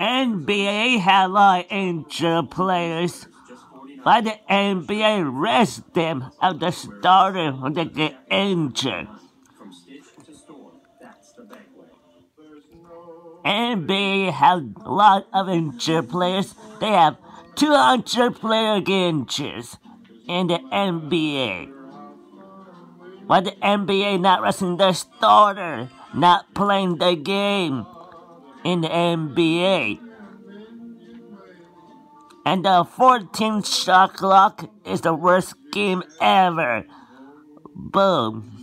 NBA had a lot of injured players. Why the NBA rest them of the starter when they get injured? NBA has a lot of injured players. They have 200 player injuries in the NBA. Why the NBA not resting their starter, not playing the game in the NBA? And the 14th shot clock is the worst game ever. Boom.